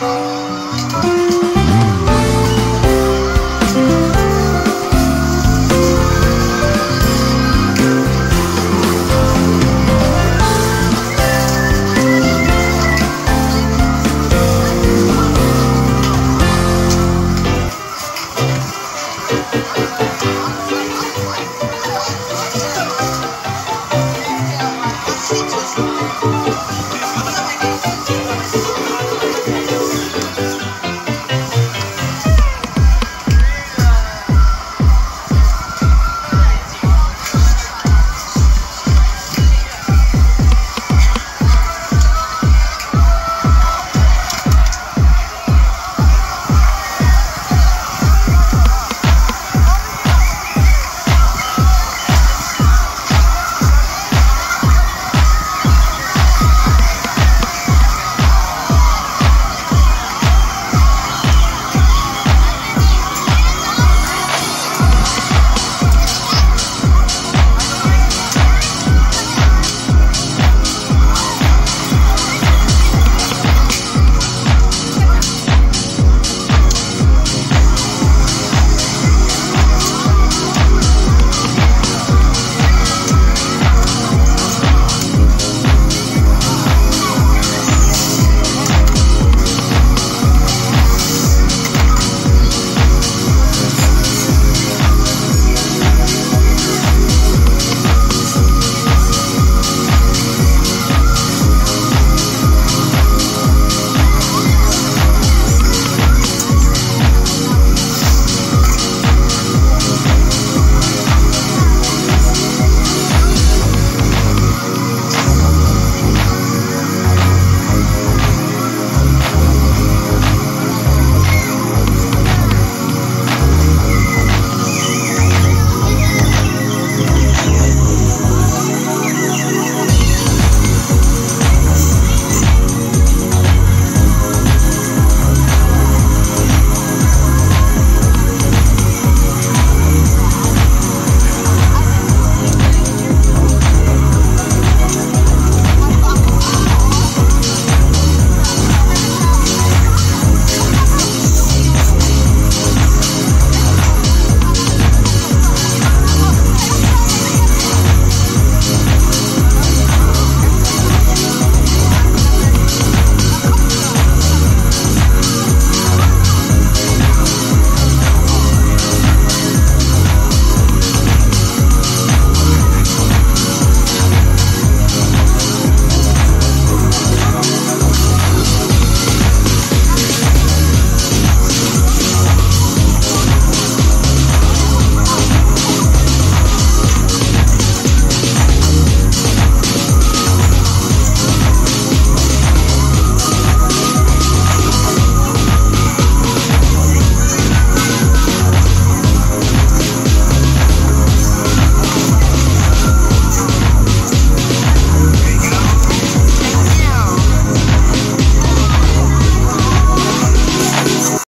Oh.